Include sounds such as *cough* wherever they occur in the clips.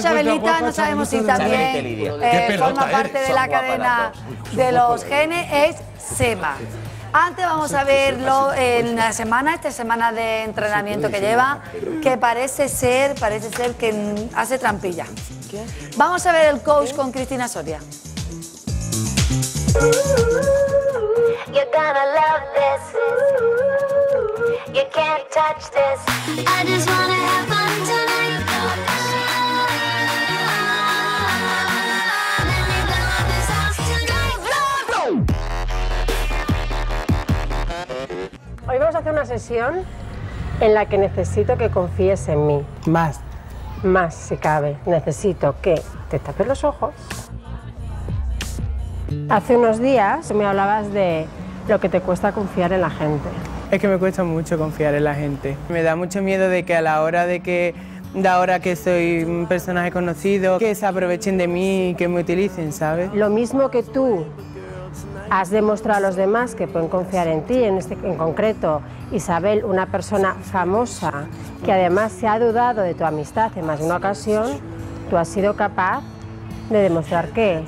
Chabelita, no sabemos si también eh, forma parte de la cadena de los genes, es Sema. Antes vamos a verlo en la semana, esta semana de entrenamiento que lleva, que parece ser, parece ser que hace trampilla. Vamos a ver el coach con Cristina Soria. You're gonna love this. You can't touch this. I just wanna have fun Hoy vamos a hacer una sesión en la que necesito que confíes en mí. Más. Más, si cabe. Necesito que te tapes los ojos. Hace unos días me hablabas de lo que te cuesta confiar en la gente. Es que me cuesta mucho confiar en la gente. Me da mucho miedo de que a la hora de que, de ahora que soy un personaje conocido, que se aprovechen de mí y que me utilicen, ¿sabes? Lo mismo que tú has demostrado a los demás que pueden confiar en ti, en, este, en concreto Isabel, una persona famosa que además se ha dudado de tu amistad en más de una ocasión, tú has sido capaz de demostrar que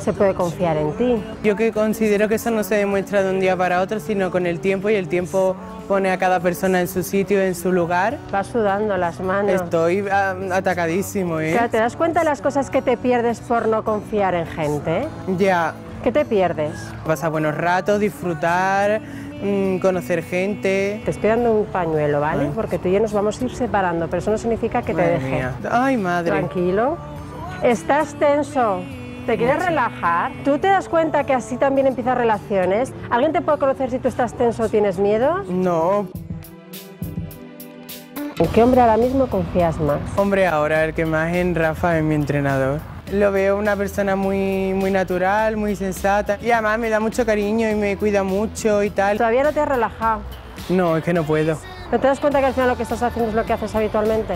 se puede confiar en ti. Yo que considero que eso no se demuestra de un día para otro, sino con el tiempo y el tiempo pone a cada persona en su sitio, en su lugar. Vas sudando las manos. Estoy atacadísimo, ¿eh? Claro, ¿Te das cuenta de las cosas que te pierdes por no confiar en gente? Ya. ¿Qué te pierdes? Pasar buenos ratos, disfrutar, mm, conocer gente. Te estoy dando un pañuelo, ¿vale? Ay. Porque tú y yo nos vamos a ir separando, pero eso no significa que te deje. mía. Ay, madre. Tranquilo. Estás tenso. ¿Te quieres relajar? ¿Tú te das cuenta que así también empiezas relaciones? ¿Alguien te puede conocer si tú estás tenso o tienes miedo? No, ¿En qué hombre ahora mismo confías más? hombre, ahora el que más en Rafa es mi entrenador. Lo veo una persona muy, muy natural, muy sensata y además me da mucho cariño y me cuida mucho y tal. Todavía no te has relajado. No, es que no puedo. ¿No te das cuenta que al final lo que estás haciendo es lo que haces habitualmente?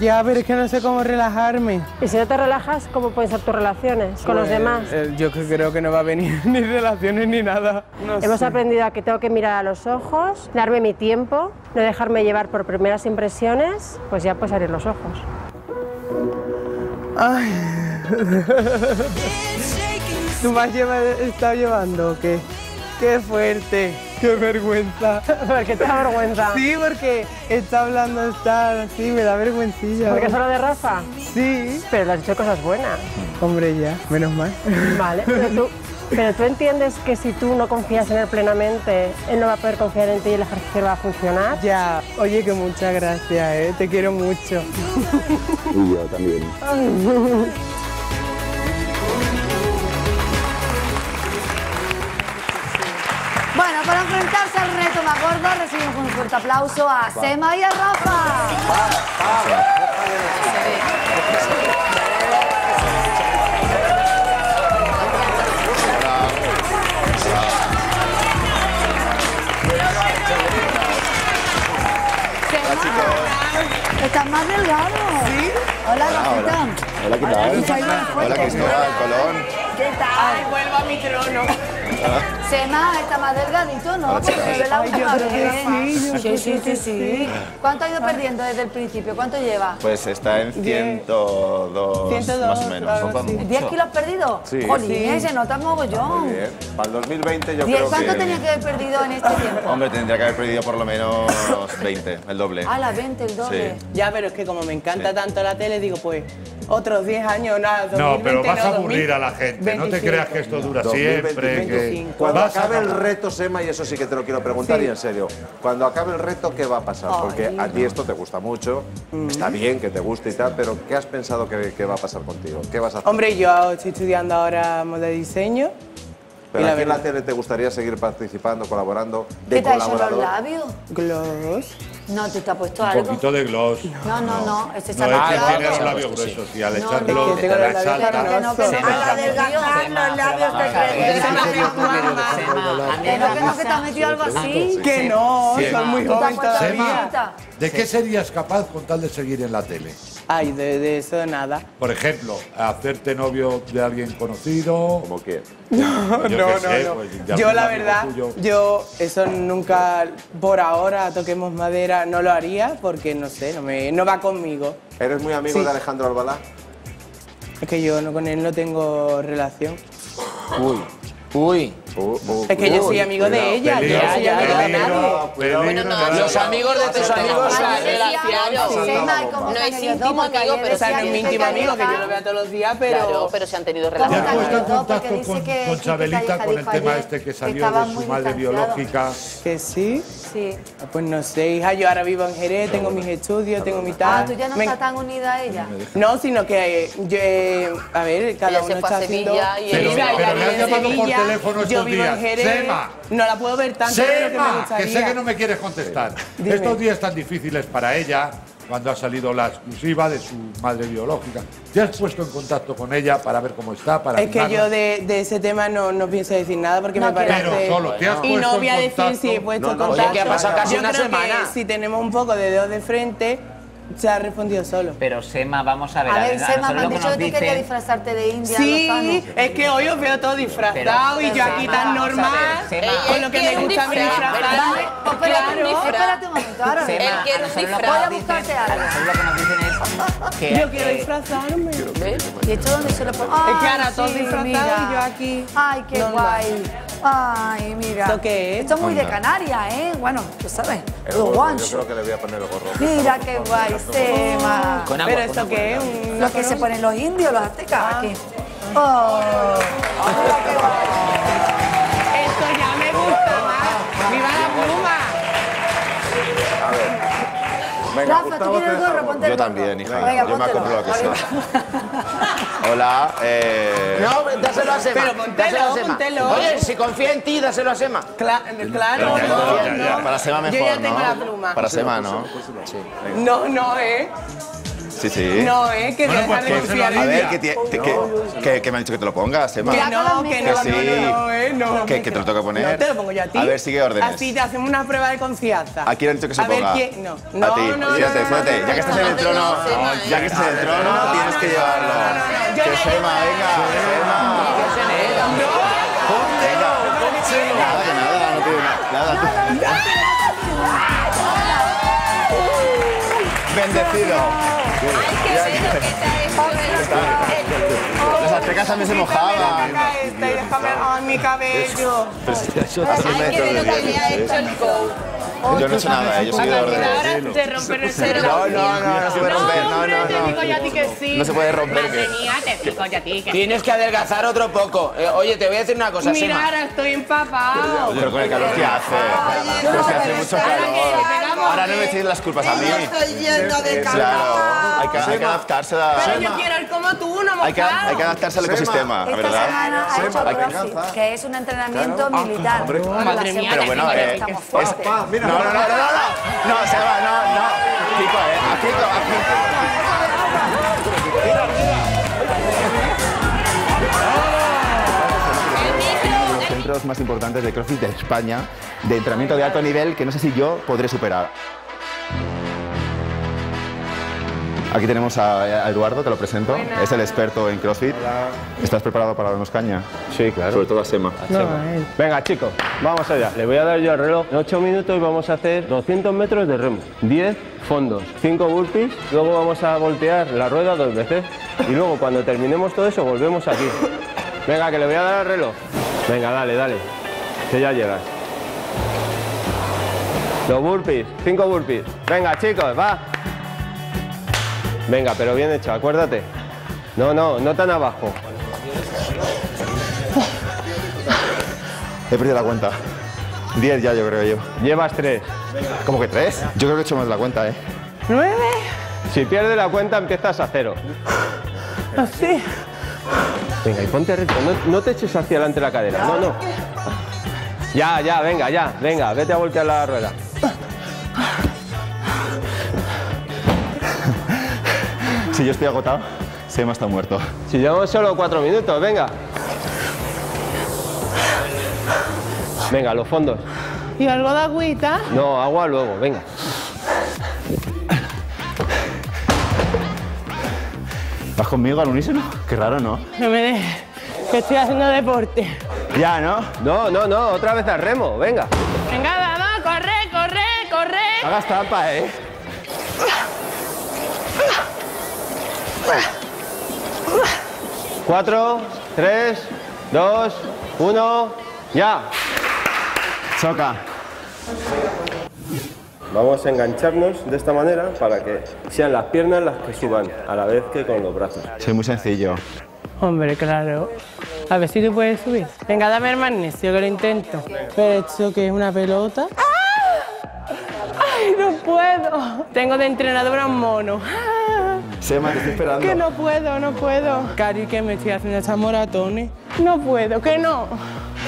Ya, pero es que no sé cómo relajarme. Y si no te relajas, ¿cómo pueden ser tus relaciones con los Pues, demás? eh, yo creo que no va a venir *laughs* ni relaciones ni nada. No Hemos sé. aprendido a que tengo que mirar a los ojos, darme mi tiempo, no dejarme llevar por primeras impresiones, pues ya puedes abrir los ojos. Ay. *laughs* ¿Tú me has lleva- estado llevando o qué? Qué fuerte, qué vergüenza. *laughs* ¿Por qué te da vergüenza? Sí, porque está hablando, está así, me da vergüencilla. ¿Porque solo de Rafa? Sí. Pero le has dicho cosas buenas. Hombre, ya, menos mal. Vale, *laughs* pero tú, pero tú entiendes que si tú no confías en él plenamente, él no va a poder confiar en ti y el ejercicio va a funcionar. Ya, oye, que muchas gracias, ¿eh? Te quiero mucho. *laughs* Y yo también. Bueno, para enfrentarse al reto más gordo, recibimos un fuerte aplauso a Sema y a Rafa. Estás más delgado. ¿Sí? Hola, Rafita. Hola, ¿qué tal? Hola, Cristóbal Colón. ¿Qué tal? vuelvo a mi trono. Sema está más delgadito, ¿no? Porque se ve la última vez. Sí, sí, sí, sí. ¿Cuánto ha ido perdiendo desde el principio? ¿Cuánto lleva? Pues está en 102, 102, más o menos. ¿no? así. ¿10 kilos perdido? Sí. Jolín, Sí. se nota mogollón. Muy bien. Para el 2020 yo Diez, creo ¿Cuánto que... tenía que haber perdido en este tiempo? Hombre, tendría que haber perdido por lo menos *coughs* 20, el doble. A la 20, el doble. Sí. Ya, pero es que como me encanta Sí. tanto la tele, digo, pues, otros 10 años, nada, No, 2020 pero vas a no, aburrir a la gente. No te 25. creas que esto dura 2025. siempre. Que 25. Cuando vas acabe el reto, Sema, y eso sí que te lo quiero preguntar Sí. y en serio, cuando acabe el reto, ¿qué va a pasar? Porque a ti esto te gusta mucho, está bien que te guste y tal, pero ¿qué has pensado que, que va a pasar contigo? ¿Qué vas a hacer? Hombre, yo estoy estudiando ahora moda de diseño. pero aquí en la tele te gustaría seguir participando, colaborando, de ¿Qué te ha hecho los labios? Gloss. No, te, te ha puesto Un algo. poquito de gloss. No, no, no. Este No, está es que tiene los labios gruesos y al No, echar no, gloss que te resalta. No, que no. adelgazar los labios te. Que no, que no, que te has metido algo así. Que no, soy muy has joven todavía. ¿De qué serías capaz con tal de seguir en la tele? Ay, de, de eso nada. Por ejemplo, hacerte novio de alguien conocido. Como que No, Yo no, qué sé, no. pues, yo la verdad, tuyo. yo eso nunca, por ahora, toquemos madera, no lo haría porque no sé, no, me, no va conmigo. ¿Eres muy amigo Sí. de Alejandro Albalá? Es que yo no, con él no tengo relación. Uy, uy. Es que yo soy amigo de ella, yo no soy amigo de nadie. Bueno, no, los amigos de tus amigos la Ay, relación. Sema, ¿y cómo No es íntimo amigo, pero O sea, no decía es mi que íntimo amigo, que yo lo veo todos los días, pero... Pero se han tenido ¿Cómo ¿Te has están relación. puesto en ellos dos? Porque contacto dice con, Chabelita con el tema este que salió de su madre biológica? Que sí. Sí. Ah, Pues no sé, hija, yo ahora vivo en Jerez, tengo mis estudios, tengo mi Ah, tal. tú ya no estás tan unida a ella. No, sino que eh, yo, eh, a ver, cada uno está haciendo... Pero- en llamado por teléfono Yo vivo en días. Jerez, Sema. no la puedo ver tanto de lo que me Sema, gustaría. que sé que no me quieres contestar. Dime. Estos días tan difíciles para ella, cuando ha salido la exclusiva de su madre biológica, ¿te has puesto en contacto con ella para ver cómo está? Para Es que yo de, de ese tema no, no pienso decir nada porque No me parece... Pero solo, ¿te has y no voy a en decir contacto? si he puesto No, no, contacto. oye, que ha pasado casi Yo una creo semana. Que si tenemos un poco de dedos de frente, se ha respondido solo. Pero Sema, vamos a ver. A ver, Sema, me que dicho que tú querías disfrazarte de India. Sí, es que hoy os veo todo disfrazado Pero- y yo aquí Sema, tan normal, ver, Sema. con lo que me gusta a mí disfraz, disfrazarme. ¿verdad? Espérate, un momento, ahora. Sema, Él quiere a un nosotros lo que disfraz. nos Voy a buscarte dicen- algo. Que Yo quiero disfrazarme. ¿Y esto dónde se lo pone? Es que Ay, ahora todos sí, disfrazados mira. y yo aquí. Ay, qué guay. Ay, mira. ¿Esto qué es? Esto es muy de Canarias, ¿eh? Bueno, tú sabes. El Los gorro, yo creo que le voy a poner el gorro. Mira qué guay, Sema. Con agua, Pero con esto qué es, Lo que se ponen los indios, los aztecas, aquí. Oh. Mira qué guay. Venga, Rafa, ¿tú Gustavo, quieres el te gorro? dejo. Ponte el Yo gorro. también, hija. Venga, Yo me lo que sea. *laughs* Hola, eh... No, dáselo a Sema. Pero póntelo, dáselo a Sema. póntelo. Oye, si confía en ti, dáselo a Sema. Cla- claro, no, ya, ya, no. Para Sema mejor, Yo ya ¿no? tengo la pluma. Para Sema, ¿no? No, no, ¿eh? Sí, sí. No, ¿eh? Que Bueno, deja pues de pónselo confiar a A ver, que, tie- te- que, que- que me han dicho que te lo pongas, Sema. Que no, que no, micro. no, no, no, ¿eh? No. Que- que te lo tengo que poner. No te lo pongo yo a ti. A ver, sigue órdenes. Así te hacemos una prueba de confianza. ¿A quién han dicho que se a ver ponga? quién. No, A no, ti. no, no. Fíjate, no, no, fíjate. no, Ya que estás no, en el no, trono, ya que estás en el trono, tienes que llevarlo. Que Sema, venga, Sema. Venga. Nada, que nada, no tiene nada. Nada. Bendecido. Que te ha hecho. Los aztecas también se mojaban. Déjame ay, mi cabello. Hay que ver lo que le ha hecho el coach. Yo no he hecho nada, eh, yo soy de orden. Ahora te rompen el cerebro. No, no, no, no se puede romper, no, hombre, no, te digo yo a ti no. que sí. No se puede romper. Que- te digo yo a ti que Tienes que adelgazar otro poco. Eh, oye, te voy a decir una cosa, Mira, ahora estoy empapado. Pero con el calor que hace. Pero si hace mucho calor. Ahora no me echen las culpas a mí. Estoy lleno de Claro, hay que, hay que adaptarse a... Pero yo quiero ir como tú, no Hay que, hay que adaptarse al ecosistema, ¿verdad? ha hecho que es un entrenamiento militar. Madre mía, Pero bueno, que eh, estamos es-. Ah, No, no, no, no, no, no, no, Seba, no, no. Kiko, eh, a Kiko, a Kiko. los centros más importantes de CrossFit de España, de entrenamiento de alto nivel, que no sé si yo podré superar. Aquí tenemos a, a Eduardo, te lo presento. Es el experto en CrossFit. ¿Estás preparado para darnos caña? Sí, claro. Sobre todo a Sema. Venga, chicos, vamos allá. Le voy a dar yo el reloj. En 8 minutos vamos a hacer 200 metros de remo, 10 fondos, 5 burpees, luego vamos a voltear la rueda dos veces y luego cuando terminemos todo eso volvemos aquí. Venga, que le voy a dar el reloj. Venga, dale, dale, que ya llegas. Los burpees, 5 burpees. Venga, chicos, va. Venga, pero bien hecho, acuérdate. No, no, no tan abajo. He perdido la cuenta. 10 ya, yo creo yo. Llevas 3. ¿Cómo que 3? Yo creo que he hecho más de la cuenta, ¿eh? ¿Nueve? Si pierdes la cuenta empiezas a cero. Así. Venga, y ponte recto, no, no te eches hacia adelante la cadera, no, no. Ya, ya, venga, ya, venga, vete a voltear la rueda. Si yo estoy agotado, Sema está muerto. Si llevamos solo cuatro minutos, venga. Venga, los fondos. ¿Y algo de agüita? No, agua luego, venga. ¿Vas conmigo al unísono? Qué raro, ¿no? No me dejes, que estoy haciendo deporte. Ya, ¿no? No, no, no, otra vez al remo, venga. Venga, vamos, corre, corre, corre. Hagas trampa, ¿eh? Cuatro, tres, dos, uno, ya. Choca. Vamos a engancharnos de esta manera para que sean las piernas las que suban a la vez que con los brazos. Soy muy sencillo. Hombre, claro. A ver si tú puedes subir. Venga, dame el magnesio que lo intento. Pero esto que es una pelota. ¡Ay, no puedo! Tengo de entrenador a un mono. Sema, te estoy esperando. Que no puedo, no puedo. Cari, que me estoy haciendo estas moratones. No puedo, que no.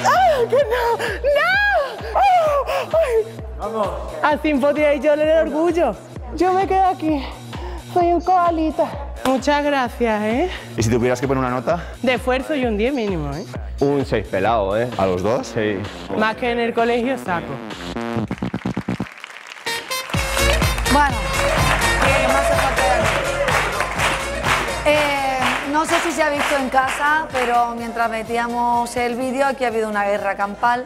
¡Ah, que no! ¡No! ¡Ah! ¡Ay! Vamos. Así podría yo el orgullo. Yo me quedo aquí. Soy un koalita. Muchas gracias, ¿eh? ¿Y si tuvieras que poner una nota? De esfuerzo y un 10 mínimo, ¿eh? Un 6 pelado, ¿eh? ¿A los dos? Sí. Más que en el colegio saco. Bueno, Eh, no sé si se ha visto en casa, pero mientras metíamos el vídeo, aquí ha habido una guerra campal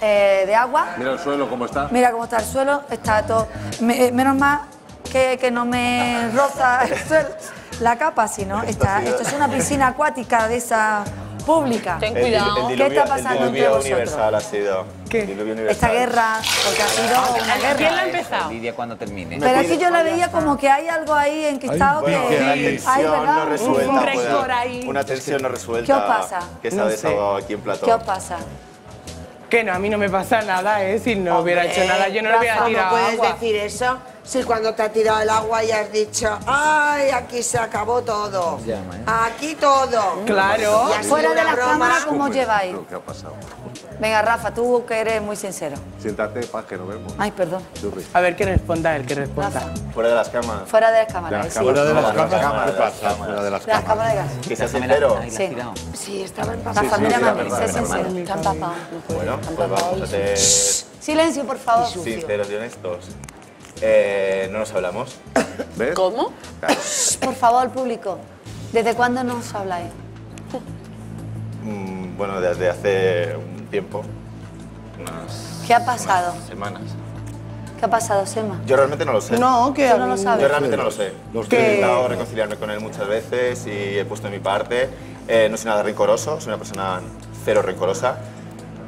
eh, de agua. Mira el suelo cómo está. Mira cómo está el suelo, está todo. me- menos mal que, que no me roza el suelo, la capa, si no, *laughs* está, esto es una piscina acuática de esa pública. Ten cuidado. ¿Qué está pasando entre vosotros? ha sido. ¿Qué? Diluvio Esta guerra, porque ha sido una ¿Quién la ha empezado? Lidia cuando termine. Pero es que yo la veía como que hay algo ahí enquistado que. Un rector ahí. Una tensión no resuelta. ¿Qué os pasa? Que se No ha sé. desahogado aquí en Platón. ¿Qué os pasa? Que no, a mí no me pasa nada, ¿eh? Si no hubiera hecho nada, yo no le hubiera tirado ¿No puedes agua. decir eso? Si cuando te ha tirado el agua y has dicho, ¡ay, aquí se acabó todo! Aquí todo. Claro. Y ha sido Fuera de las broma. cámaras, ¿cómo os lleváis? ¿Qué ha pasado? Venga, Rafa, tú que eres muy sincero. Siéntate, paz, que nos vemos. Ay, perdón. A ver, que responda él, que responda. Rafa, Fuera de las cámaras. fuera de las cámaras, ¿eh? sí. Fuera de las Fuera de las cámaras, cámaras, ¿qué pasa? Fuera de las las cámaras cámaras. de gas. Que Pásamela. sincero. La Sí. Sí, estaba empapado. Rafa, sí, mírame sí, a mí, verdad, sé sincero. Está empapado. Bueno, pues vamos a ser Silencio, por favor. sinceros y honestos. Eh, no nos hablamos. ¿Ves? ¿Cómo? Por favor, público. ¿Desde cuándo nos habláis? Mm, bueno, desde hace un tiempo. Unas ¿Qué ha pasado? semanas. ¿Qué ha pasado, Sema? Yo realmente no lo sé. No, que no lo sabes. Yo realmente no lo sé. Los He intentado reconciliarme con él muchas veces y he puesto de mi parte. Eh, no soy nada rencoroso, soy una persona cero rencorosa,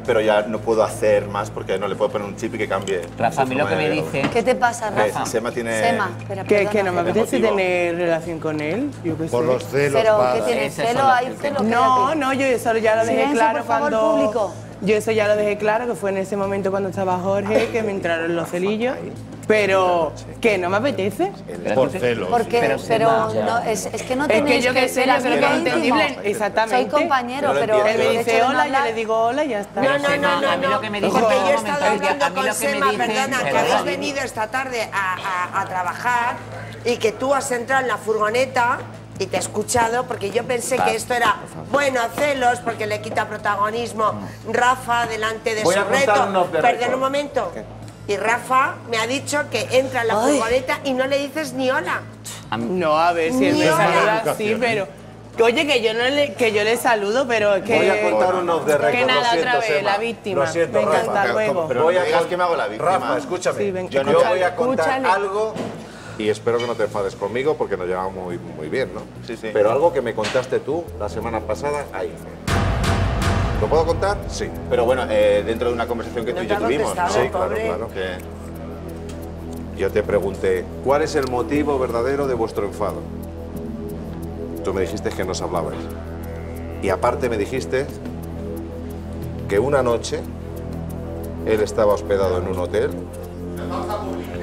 pero ya no puedo hacer más porque no le puedo poner un chip y que cambie. Rafa, a mí lo que me dice. ¿Qué te pasa, Que Rafa? Sema tiene... Sema, espera, Que, perdona. que no me apetece tener relación con él, yo qué Por sé. los celos, Pero, ¿qué tienes? ¿Celo? ¿Hay que celo? No, no, yo eso ya lo dejé Silencio, claro por favor, cuando... público. Yo eso ya lo dejé claro, que fue en ese momento cuando estaba Jorge, que me entraron los celillos. Pero que no me apetece. Por celos. Porque, Pero pero, Sema, no, es, es que no Es que tenéis yo qué sé, ser yo creo que es entendible, exactamente. Soy compañero, pero... Él me dice hola, yo le digo hola y ya está. No, no, no, no, a mí no. lo que me dice- Porque yo he estado hablando con que Sema, perdona, que habéis venido esta tarde a, a- a trabajar y que tú has entrado en la furgoneta y te he escuchado porque yo pensé que esto era, bueno, celos porque le quita protagonismo Rafa delante de Voy su a contar reto. un off the Perdón un momento. Y Rafa me ha dicho que entra en la Ay. furgoneta y no le dices ni hola. No, a ver si él me Ni saluda así, pero... que, Oye, que yo, no le, que yo le saludo, pero es que... Voy a contar un off the record. Que nada, lo siento, otra vez, Sema. la víctima. Lo siento, Venga, Rafa. hasta luego. Pero Voy no a digas con- que me hago la víctima. Rafa, escúchame. Sí, venga, yo, escúchale, voy a contar escúchale. algo y espero que no te enfades conmigo porque nos llevamos muy, muy bien, ¿no? Sí, sí. Pero algo que me contaste tú la semana pasada, ahí. ¿Lo puedo contar? Sí. Pero bueno, eh, dentro de una conversación que No tú y yo tuvimos. Sí, claro, claro. Que- Yo te pregunté, ¿cuál es el motivo verdadero de vuestro enfado? Tú me dijiste que nos hablabais. Y aparte me dijiste que una noche él estaba hospedado en un hotel.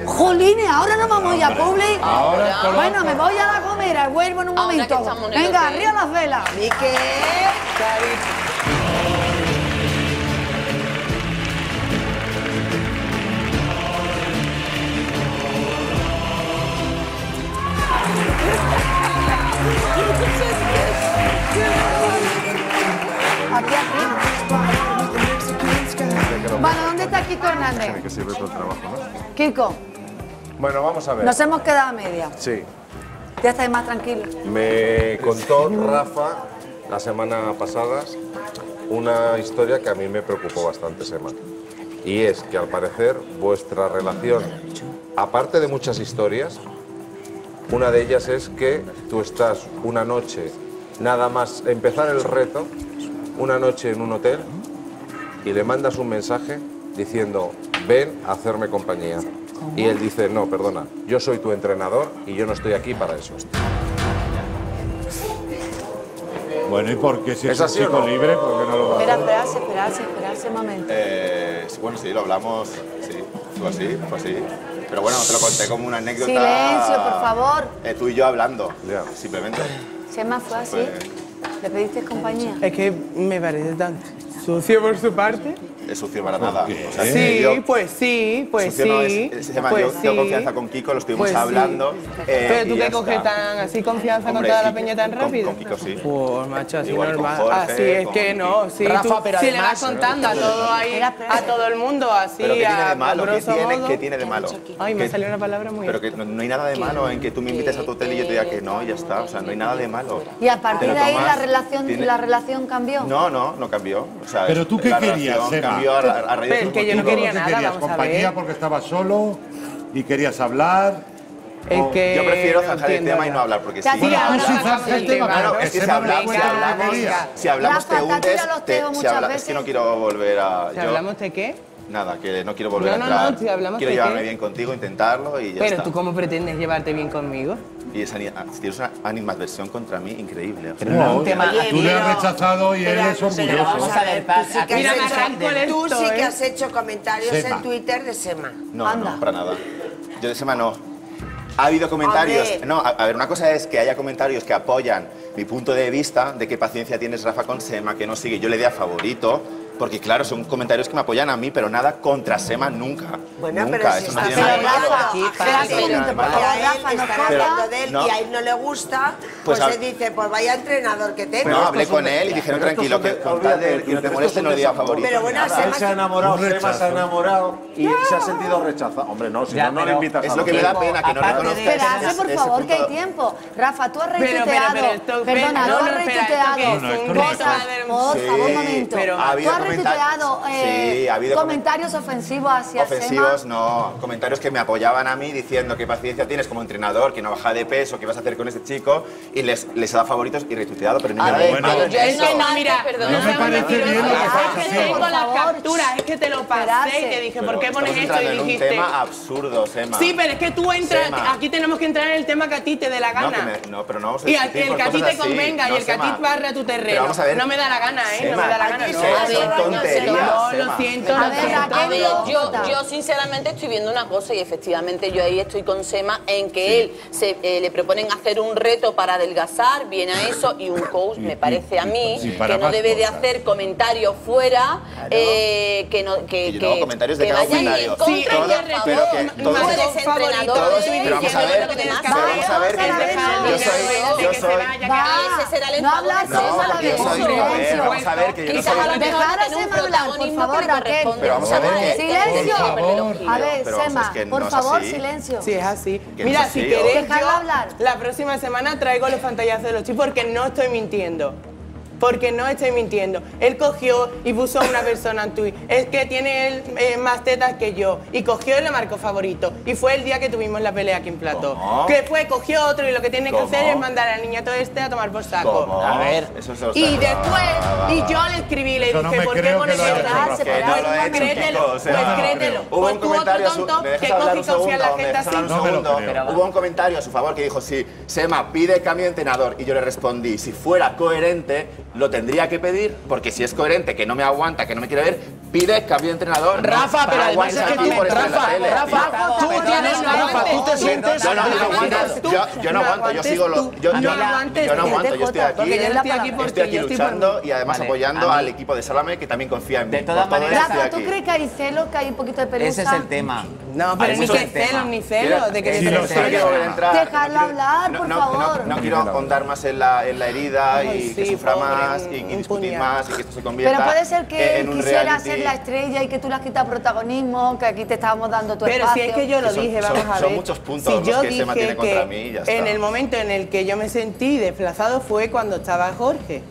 Jolines, ahora no voy a Publi. Ahora esto lo Bueno, me voy a la comera, vuelvo en un momento. Venga, arriba las velas. ¿Y qué? Aquí arriba. Bueno, ¿dónde está Kiko Hernández? Que sirve todo el trabajo, ¿no? Kiko. Bueno, vamos a ver. Nos hemos quedado a media. Sí. Ya estáis más tranquilo. Me contó Rafa la semana pasada una historia que a mí me preocupó bastante, Sema. Y es que al parecer vuestra relación, aparte de muchas historias, una de ellas es que tú estás una noche, nada más empezar el reto, una noche en un hotel y le mandas un mensaje diciendo, ven a hacerme compañía. Y él dice, no, perdona, yo soy tu entrenador y yo no estoy aquí para eso. Bueno, ¿y por qué si es, así chico no? libre? ¿Por qué no lo va un momento. Eh, bueno, sí, lo hablamos, sí, fue así, así. Pero bueno, te lo conté como una anécdota... Silencio, por favor. Eh, tú y yo hablando, simplemente. Si es más, fue así. ¿Le pediste compañía? Es que me parece tan sucio por su parte es sucio para nada. O sea, sí, pues sí, pues sí. Se pues yo sí. confianza con Kiko, lo estuvimos pues hablando. Eh, pero tú que coges tan así confianza con toda la peña tan rápido. Con, Kiko sí. Por macho, así Igual así es que no. Rafa, tú, pero si le vas contando a todo ahí, a todo el mundo, así. Pero ¿qué tiene de malo? ¿Qué tiene, ¿Qué tiene, de malo? Ay, me salió una palabra muy. Pero que no, hay nada de malo en que tú me invites a tu hotel y yo te diga que no, ya está. O sea, no hay nada de malo. Y a partir de ahí la relación, la relación cambió. No, no, no cambió. Pero tú qué querías, a, a yo porque estaba solo y querías hablar. Oh. Yo prefiero zanjar el tema y no hablar, porque si hablamos, si hablamos, si si no quiero volver a... ¿Si hablamos de qué? Nada, que no quiero volver a entrar. Quiero llevarme bien contigo, intentarlo Pero tú cómo pretendes llevarte bien conmigo? y esa, ah, tienes una animadversión contra mí increíble. Pero no, un tema. Oye, tú le has rechazado y él es orgulloso. Vamos a ver, Paz, tú, sí que, has, tú sí que ¿eh? has hecho comentarios Sema. en Twitter de Sema. No, Anda. no, para nada. Yo de Sema no. Ha habido comentarios. A no, a, a, ver, una cosa es que haya comentarios que apoyan mi punto de vista de qué paciencia tienes, Rafa, con Sema, que no sigue. Yo le di a favorito porque claro, son comentarios que me apoyan a mí, pero nada contra Sema nunca. Bueno, nunca, pero si no tiene nada que ver. Pero Rafa está hablando de él no, y a él no le gusta, pues, pues se dice, pues vaya entrenador que tengo. No, hablé con él y dijeron tranquilo, que con que te moleste no es día favorito. Pero bueno, Sema se ha enamorado, Sema se ha enamorado y se ha sentido rechazado. Hombre, no, si no, no le invitas a Es lo que me da pena, que no reconozca Esperadse, por favor, que hay tiempo. Rafa, tú has retuiteado. Perdona, tú has retuiteado. Por favor, un momento titulado eh, sí, ha habido comentarios ofensivos hacia Ofensivos, Sema. no. Comentarios que me apoyaban a mí diciendo qué paciencia tienes como entrenador, que no baja de peso, qué vas a hacer con este chico. Y les, les ha dado favoritos y retuiteado, pero ni yo no, mira, perdón, no me parece bien lo que Es que tengo es que te lo pasé y te dije, ¿por qué pones esto? Y dijiste... Es un tema absurdo, Sema. Sí, pero es que tú entras... Aquí tenemos que entrar en el tema que a ti te dé la gana. No, pero no vamos a Y el que a ti te convenga y el que a ti barre a tu terreno. No me da la gana, ¿eh? No me da la gana. No, lo siento. A ver, yo, sinceramente estoy viendo una cosa y efectivamente yo ahí estoy con Sema en que él se, eh, le proponen hacer un reto para adelgazar, viene a eso, y un coach me parece a mí que no debe de hacer comentarios fuera, eh, que no que, que, comentarios de que cada pero eres entrenador, vamos a ver, vamos a ver, ese será en un protagonismo por favor, que Pero vamos a ver. Silencio. A ver, este Sema, por favor, silencio. Sí, es así. Mira, si querés, la próxima semana traigo los pantallazos de los chicos porque no estoy mintiendo porque no estoy mintiendo. Él cogió y puso a una persona en Twitter, es que tiene él eh, más tetas que yo, y cogió y le marcó favorito. Y fue el día que tuvimos la pelea aquí en Plató. Que fue, cogió otro y lo que tiene que hacer es mandar al niñato este a tomar por saco. A ver. Eso se y después, ah, y yo le escribí, le dije, no ¿por qué pones ah, separarse? Eh, pues créetelo, pues créetelo. Hubo un comentario tonto que coge y confía en la gente así. Hubo un comentario a su favor que dijo, si Sema pide cambio de entrenador, y yo le respondí, si fuera coherente, lo tendría que pedir, porque si es coherente, que no me aguanta, que no me quiere ver, Pires cambió entrenador. Rafa, pero además es que tiene Rafa, Rafa, tú tienes Rafa, tú te sientes. Yo no aguanto, yo no aguanto, yo sigo los. Yo no aguanto, yo estoy aquí. Estoy aquí luchando y además apoyando al equipo de Salame que también confía en mí. De todas maneras, Rafa, ¿tú crees que hay celos, que hay un poquito de pelusa? Ese es el tema. No, pero ni que celos, ni celos, de que Dejarla hablar, por favor. No quiero ahondar más en la herida y que sufra más y discutir más y que esto se convierta en un reality la estrella y que tú le has quitado protagonismo, que aquí te estábamos dando tu Pero espacio. Pero si es que yo lo dije, vamos a ver. Son muchos puntos que se mantiene contra mí. En el momento en el que yo me sentí desplazado fue cuando estaba Jorge.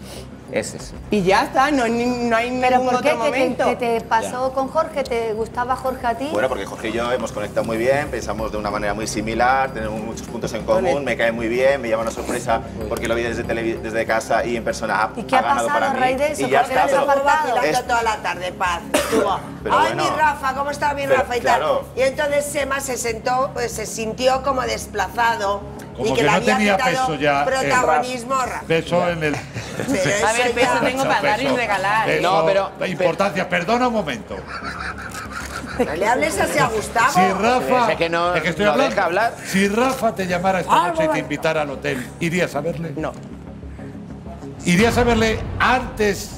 Ese es. Y ya está, no hay, ni- no hay ¿Pero ningún por qué? otro ¿Qué te, momento. qué te pasó con Jorge? ¿Te gustaba Jorge a ti? Bueno, porque Jorge y yo hemos conectado muy bien, pensamos de una manera muy similar, tenemos muchos puntos en común, me cae muy bien, me llama una sorpresa porque lo vi desde, televi- desde casa y en persona ha, ¿Y qué ha ganado pasado para a raíz de eso? Y ya ¿Por qué está, pero ha Es- toda la tarde, paz. *laughs* Pero Ay, bueno. mi Rafa, ¿cómo está mi Rafa? Y, tal. claro. y entonces Sema se sentó, pues, se sintió como desplazado Como y que, que le no tenía peso ya. el protagonismo. Rafa. Peso en el. A ver, peso tengo para dar y regalar. Peso, No, pero- la importancia, perdona un momento. No le hables así a Gustavo. Si Rafa. Es que no- es que estoy no hablando. deja hablar. Si Rafa te llamara esta Ah, noche y te invitara al hotel, ¿irías a verle? No. ¿Irías a verle antes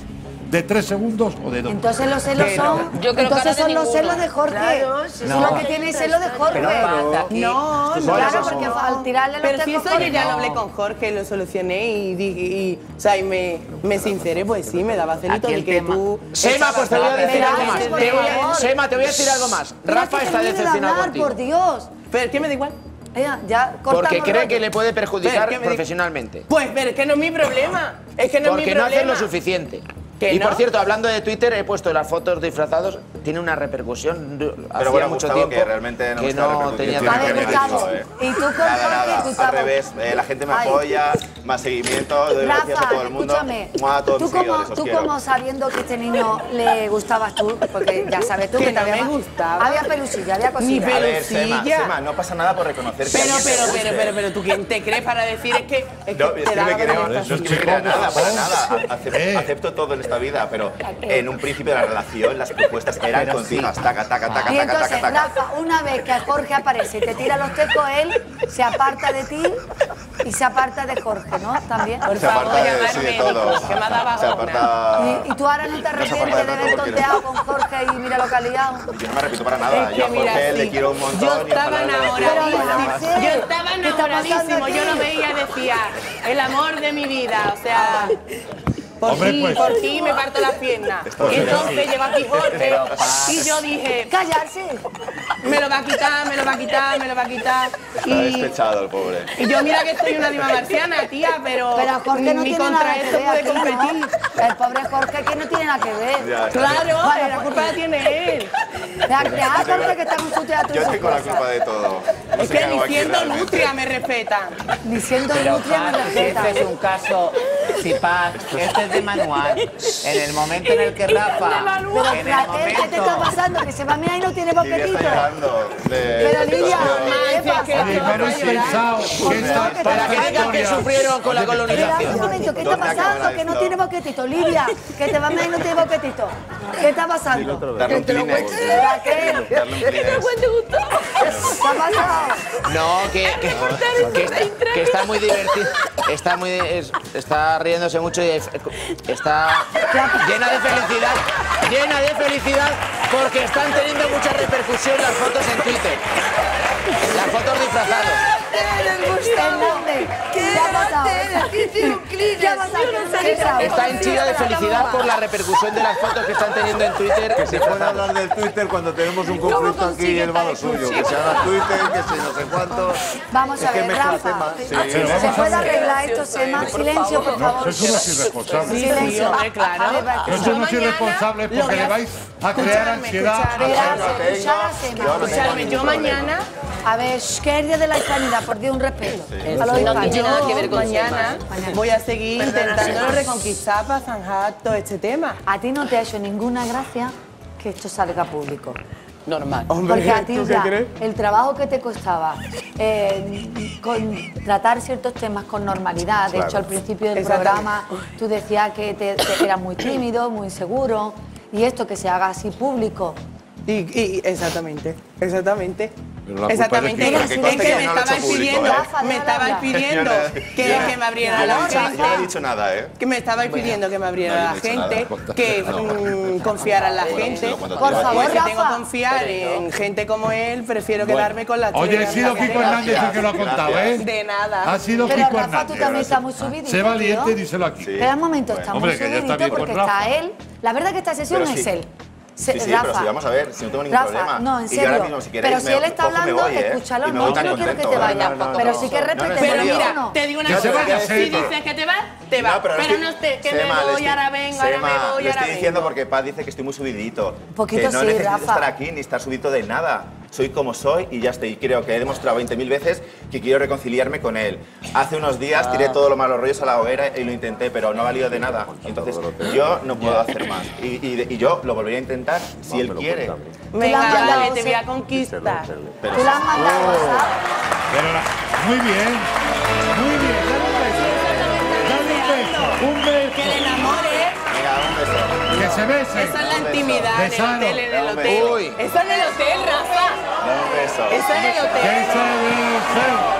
de tres segundos o de dos? Entonces los celos Pero- son. Yo creo que entonces de son los celos de Jorge. Claro, Son No. los que tienen celos de Jorge. pasa? No, no. Claro, porque al tirarle los Pero si eso yo ya lo hablé con Jorge, lo solucioné y, di- y, o sea, y me, me sinceré, pues sí, me daba celito de el que tema- tú... Sema, pues te voy a decir Pero algo más. por Te voy a- favor. Sema, te voy a decir algo más. Rafa que está decepcionado contigo. por Dios. Pero es que me da igual. Ya, ya Porque cree que le puede perjudicar Pero, ¿qué me di- profesionalmente. Pues, pero es que no es mi problema. Es que no es Porque mi no problema. haces lo suficiente. ¿Que Y no? por cierto, hablando de Twitter, he puesto las fotos disfrazados. Tiene una repercusión. Hacía bueno, mucho Gustavo, tiempo que realmente no que no tenía que Gustavo, eso, eh. y tú con Nada, nada, Gustavo. al revés, eh, la gente me Ay. apoya, más seguimiento, doy gracias a Rafa, todo el mundo. escúchame. Mua, a todos Tú como, tú sabiendo que este niño le gustabas tú, porque ya sabes tú que, Que te no había me gustaba. Había pelusilla, había Ni cosilla. A ver, Sema, Pelusilla. Sema, no pasa nada por reconocer que Pero, pero, pero, pero, pero, ¿tú quién te crees para decir es que, es que No, te es que da me creo, no esta es que chica? me crea nada, para nada. Eh. Acepto, acepto todo en esta vida, pero en un principio de la relación las propuestas eran Pero continuas, sí. taca, taca, taca, Y taca, entonces, taca, taca. Rafa, una vez que Jorge aparece y te tira los tecos, él se aparta de ti y se aparta de Jorge, ¿no? También. Por Se favor, aparta de, llamar sí, de médico, todo. que me Se aparta... Y, y tú ahora no te arrepientes de haber tonteado con Jorge y mira lo que ha liado. Yo no me repito para nada. Es Yo a que mira, Jorge sí. le quiero un montón. Yo estaba enamoradísimo. Yo estaba ¿Qué está pasando enamoradísimo. Yo lo veía, decía, el amor de mi vida. O sea, por ti, pues- por ti me parto las piernas. Y entonces llegó aquí Jorge Pero, paz. y yo dije, Callarse. me lo va a quitar, me lo va a quitar, me lo va a quitar. Está Y, despechado el pobre. y yo mira que soy una diva marciana, tía, pero, Pero Jorge no ni tiene contra nada que ver puede competir. El pobre Jorge que no tiene nada que ver. Ya, ya. Claro, Bueno, la culpa la tiene él. Jorge que está con su teatro y Yo sus tengo la culpa de todo. No Es qué que diciendo nutria me respetan. Diciendo industria me Paz, respeta. este es un caso, si Paz, este es de manual. En el momento en el que Rafa, Pero en el Raquel, ¿qué te está pasando? Que se va a mirar y no tiene de Pero Lidia. ¿qué pasa? Habéis pensado esta, que Para que esta digan que historia- sufrieron con la un colonización. momento, ¿qué está ¿Dónde acaba pasando? Que no tiene boquetito. Lidia, que te va a mirar y no tiene boquetito. ¿Qué está pasando? No, que, que, que está, que está muy divertido. Está muy es- está riéndose mucho y es- está llena de felicidad, llena de felicidad porque están teniendo mucha repercusión las fotos en Twitter. Las fotos disfrazados. ¿Qué? ¿Qué? ¿Qué? Está henchida de felicidad por la repercusión de las fotos que están teniendo en Twitter. Que se puede hablar del Twitter cuando tenemos un conflicto aquí y él va lo suyo. Que se haga Twitter, que se no sé cuánto. Vamos a ver, Rafa. temas. ¿Se puede arreglar esto, Sema? Silencio, por favor. No, sois unos irresponsables. Silencio. hombre, claro. Va, Sois unos irresponsables porque le vais a crear ansiedad. escuchadme. Yo mañana, A ver, que es día de la hispanidad, por Dios, un respeto. A los No tiene nada que ver con mañana Mañana. voy a seguir intentándolo reconquistar para zanjar todo este tema. A ti no te ha hecho ninguna gracia que esto salga público. Normal. Porque a ti ¿tú qué ya crees? el trabajo que te costaba eh, con tratar ciertos temas con normalidad, de hecho al principio del programa tú decías que te, te- eras muy tímido, muy inseguro, y esto que se haga así público, Y, y- exactamente, exactamente. Pero la Exactamente, es que, me que público, pidiendo, ¿eh? Me hablar. pidiendo que, que me abriera la yo no he gente. dicho nada, ¿eh? Que me estabais pidiendo que me abriera la gente, nada. que mm, confiara en la gente. pero Por favor, Porque tengo que confiar en gente como él, prefiero quedarme con la Oye, ha sido Kiko Hernández el que lo ha contado, ¿eh? De nada. Ha sido Pero Kiko Rafa, tú Hernández. también estás muy subidito, Sé valiente, tío. díselo aquí. Espera un momento, está Hombre, muy que ya está subidito porque está él. La verdad que esta sesión Pero es él. Se- Sí, sí, Rafa, pero si vamos a ver, si no tengo ningún Rafa, problema. no, en Y serio. yo ahora mismo, si queréis, pero si él está y me hablando, voy, ¿eh? escúchalo. Y me No, yo no quiero que contento, te ¿eh? vayas. No, no, pero no. sí que No, no, respete Pero no, mira, no. te digo una Que cosa. Si sí. dices que te vas, te vas. No, pero estoy- no te, que me voy, estoy- ahora vengo, ahora me voy, Lo ahora estoy diciendo vengo. porque Paz dice que estoy muy subidito. Poquito que no sí, necesito Rafa. estar aquí ni estar subidito de nada. Soy como soy y ya estoy. Creo que he demostrado 20.000 veces que quiero reconciliarme con él. Hace unos días Ah. tiré todos los malos rollos a la hoguera y lo intenté, pero no ha valido de nada. Entonces yo no puedo hacer más. Y, y- y yo lo volvería a intentar si él quiere. Venga, dale, te voy a conquistar. Pero Tú la has mandado, ¿sabes? Pero la- muy bien, muy bien. Dale un beso. Dale un beso. Un beso. Que le enamore. Que se besen. Esa es la intimidad en el hotel, en el hotel. Uy. Eso en el hotel, Rafa. Dame un beso. Eso en el Que hotel. se besen.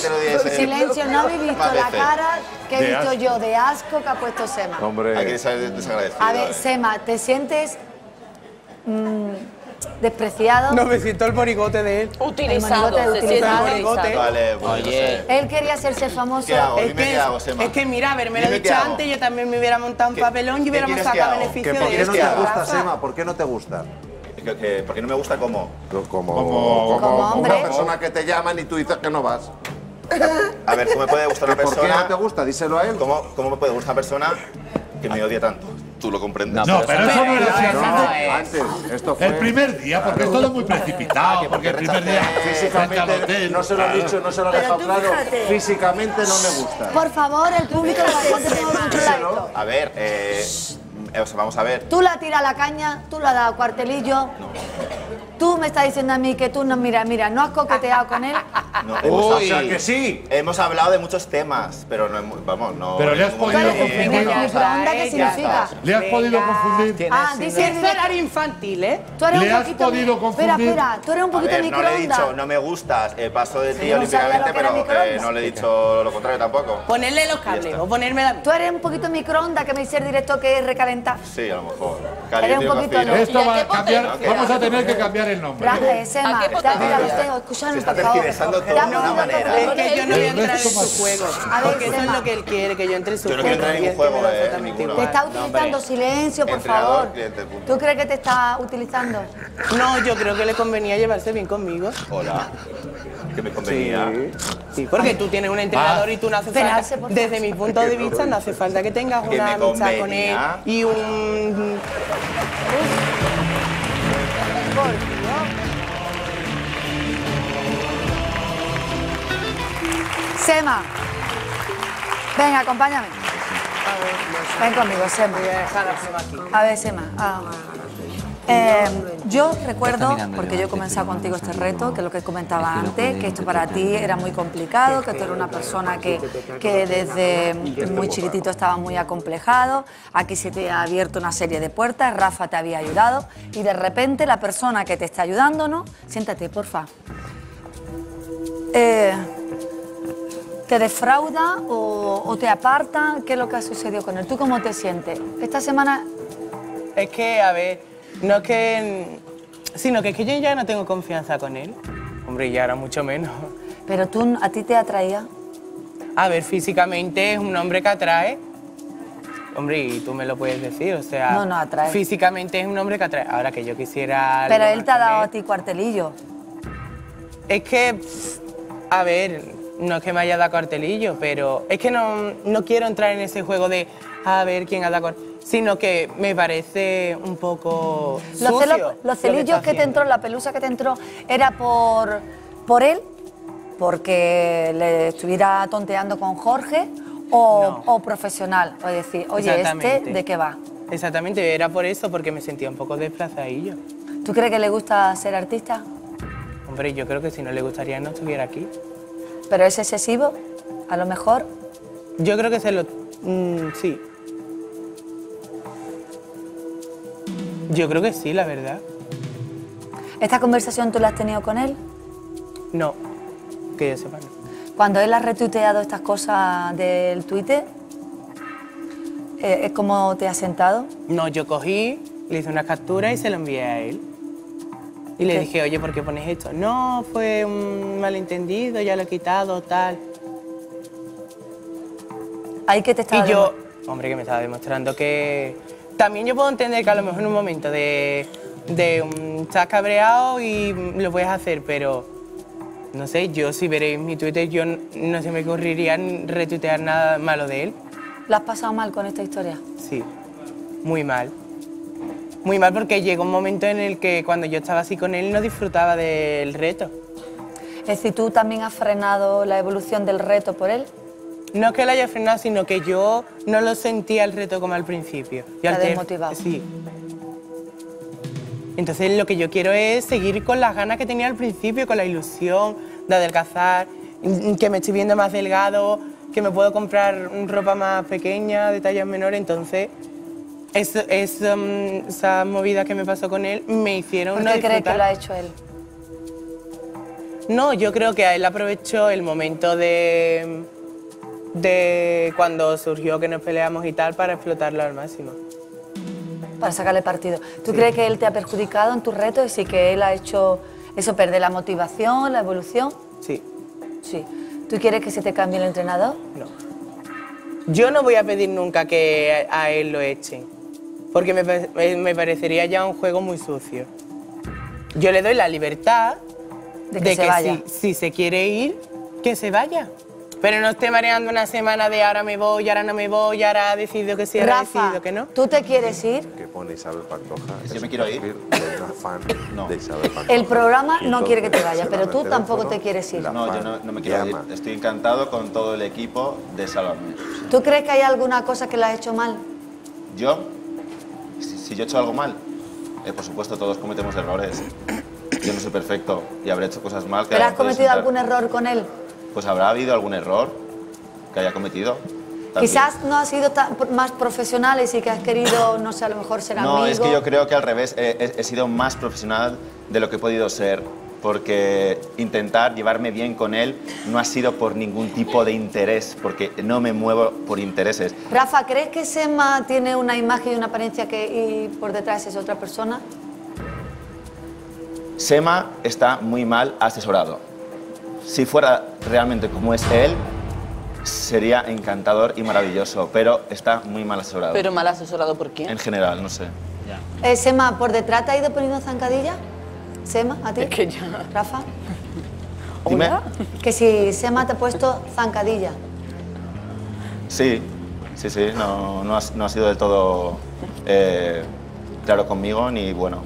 Que lo diese. Silencio, no habéis visto la cara que he visto yo de asco que ha puesto Sema. Hombre, desagradecido. A ver, eh. Sema, ¿te sientes mm, despreciado? No, me siento el morigote de él. Utilizado. El monigote Se utilizado. utilizado. Vale, pues no Oye. sé. Él quería hacerse famoso. ¿Qué hago? Es que, qué hago, Sema. es que mira, haberme lo dicho antes, yo también me hubiera montado un ¿Qué- papelón y hubiéramos sacado beneficio que de ¿por qué eso. no te hago? gusta. Sema? ¿Por qué no te gusta? Que- que- Porque no me gusta cómo. Como, como, Como- como hombre. una persona que te llaman y tú dices que no vas. A ver, ¿cómo me puede gustar una ¿Por qué persona? no te gusta? Díselo a él. ¿Cómo, ¿Cómo me puede gustar una persona que me odia tanto? Tú lo comprendes. No, pero eso no era así. No. Antes, esto fue... El primer día, porque es todo muy precipitado, porque el primer día Físicamente, hotel, no se lo claro. dicho, no se lo Pero dejado claro. Físicamente no me gusta. Por favor, el público la esto. A ver, eh, o sea, vamos a ver. Tú la tiras a la caña, tú has dado cuartelillo. Tú me estás diciendo a mí que tú no, mira, mira, no has coqueteado con él. *laughs* No, hemos, O Uy. sea que sí. hemos hablado de muchos temas, pero no hemos, vamos, no. Pero le has podido confundir. Microondas. ¿Le has podido confundir? Ah, dice Que el es directo- horario infantil, ¿eh? Tú eres ¿Le un has poquito. podido Espera, confundir? espera, tú eres un A poquito ver, no le he microondas. dicho, no me gustas, eh, paso de ti sabía olímpicamente, pero eh, microondas. no le he dicho lo contrario tampoco. Ponerle los cables o ponerme la... Tú eres un poquito microondas que me dice el directo que es recalentar. Sí, a lo mejor. Eres un poquito. Esto ¿Y a va a cambiar, vamos a tener que cambiar el nombre. Grande, Sema, ¿A qué te has tirado potencia? los dedos, escúchame, Se está por favor. tergiversando todo Dame de una un manera. Es que yo no voy a entrar en su juego. A ver, Porque eso es Sema. lo que él quiere, que yo entre en su Yo no juego. quiero entrar en y ningún él juego, eh, ninguno. Te está utilizando silencio, por Entrenador, favor. cliente, punto. ¿Tú crees que te está utilizando? No, yo creo que le convenía llevarse bien conmigo. Hola. Que me convenía. Sí, porque tú tienes un entrenador y tú no hace Esperarse, falta, por desde mi punto de vista, no hace falta que tengas Que una amistad con él convenía. y un... Por Sema. Ven, acompáñame. Ven conmigo, Sema. A ver, Sema. ah. Eh, yo recuerdo, porque yo he comenzado contigo este reto, que es lo que comentaba antes, que esto para ti era muy complicado, que tú eres una persona que, que desde muy chiquitito estaba muy acomplejado, aquí se te ha abierto una serie de puertas, Rafa te había ayudado y de repente la persona que te está ayudando, ¿no? Siéntate, porfa. Eh, ¿Te defrauda o, o te aparta? ¿Qué es lo que ha sucedido con él? ¿Tú cómo te sientes? Esta semana Es que, a ver, no es que... Sino que es que yo ya no tengo confianza con él. Hombre, y ahora mucho menos. Pero tú, a ti te atraía. A ver, físicamente es un hombre que atrae. Hombre, y tú me lo puedes decir, o sea... No, no, atrae. Físicamente es un hombre que atrae. Ahora que yo quisiera... Pero él te ha dado él- a ti cuartelillo. Es que, a ver, no es que me haya dado cartelillo, pero es que no, no quiero entrar en ese juego de a ver quién ha dado cartelillo, sino que me parece un poco Los, sucio celillos que te entró, la pelusa que te entró, ¿era por, por él? ¿Porque le estuviera tonteando con Jorge? ¿O, o profesional? O decir, oye, ¿este de qué va? Exactamente, era por eso, porque me sentía un poco desplazadillo. ¿Tú crees que le gusta ser artista? Hombre, yo creo que si no le gustaría no estuviera aquí. ¿Pero es excesivo? A lo mejor. Yo creo que se lo... mm, sí. Yo creo que sí, la verdad. ¿Esta conversación tú la has tenido con él? No, que yo sepa no. Cuando él ha retuiteado estas cosas del Twitter, eh, ¿es como te ha sentado? No, yo cogí, le hice una captura y se lo envié a él. Y le ¿Qué? dije, oye, ¿por qué pones esto? No, fue un malentendido, ya lo he quitado, tal. Ahí que te estaba Y yo, hombre, que me estaba demostrando que... También yo puedo entender que a lo mejor en un momento de, de mm, estás cabreado y lo puedes hacer, pero no sé, yo si veréis mi Twitter, yo no se me ocurriría retuitear nada malo de él. ¿La has pasado mal con esta historia? Sí, muy mal. Muy mal porque llegó un momento en el que cuando yo estaba así con él no disfrutaba del reto. Es decir, ¿tú también has frenado la evolución del reto por él? No es que lo haya frenado, sino que yo no lo sentía el reto como al principio. Yo ter- desmotivado. Sí. Entonces lo que yo quiero es seguir con las ganas que tenía al principio, con la ilusión de adelgazar, que me estoy viendo más delgado, que me puedo comprar ropa más pequeña, de tallas menores. Entonces, eso, eso, mm, esas movidas que me pasó con él me hicieron ¿Por no qué crees que lo ha hecho él? No, yo creo que a él aprovechó el momento de, de cuando surgió que nos peleamos y tal para explotarlo al máximo. Para sacarle partido. ¿Tú crees que él te ha perjudicado en tus retos y sí que él ha hecho eso, perder la motivación, la evolución? Sí. Sí. ¿Tú quieres que se te cambie el entrenador? No. Yo no voy a pedir nunca que a él lo echen, porque me, pa- me- me parecería ya un juego muy sucio. Yo le doy la libertad De que se vaya. Si, si se quiere ir, que se vaya. Pero no esté mareando una semana de ahora me voy, ahora no me voy, ahora decido que sí, ahora Rafa, decido que no. ¿tú te quieres ir? Que pone Isabel Pantoja. Si yo me quiero ir. *laughs* de fan de Isabel Pantoja. El programa Y no quiere que te vayas, pero tú tampoco te quieres ir. la No, yo no, no me quiero llama. ir. Estoy encantado con todo el equipo de Sálvame. ¿Tú crees que hay alguna cosa que le has hecho mal? Yo, si, yo he hecho algo mal, eh, por supuesto todos cometemos errores. Yo no soy perfecto y habré hecho cosas mal. que ¿Pero has cometido algún error con él? Pues habrá habido algún error que haya cometido. también. Quizás no has sido tan- más profesional y que has querido, no sé, a lo mejor ser amigo. No, es que yo creo que al revés, he, he sido más profesional de lo que he podido ser, porque intentar llevarme bien con él no ha sido por ningún tipo de interés, porque no me muevo por intereses. Rafa, ¿crees que Sema tiene una imagen y una apariencia que y por detrás es otra persona? Sema está muy mal asesorado. Si fuera realmente como es él, sería encantador y maravilloso, pero está muy mal asesorado. Pero mal asesorado por quién. En general, no sé. Eh, Sema, ¿por detrás te ha ido poniendo zancadilla? Sema, ¿a ti? Es que ya. Rafa. *laughs* Dime. Hola. Que si Sema te ha puesto zancadilla. Sí, sí, sí, no, no, ha, no ha sido del todo eh, claro conmigo ni bueno.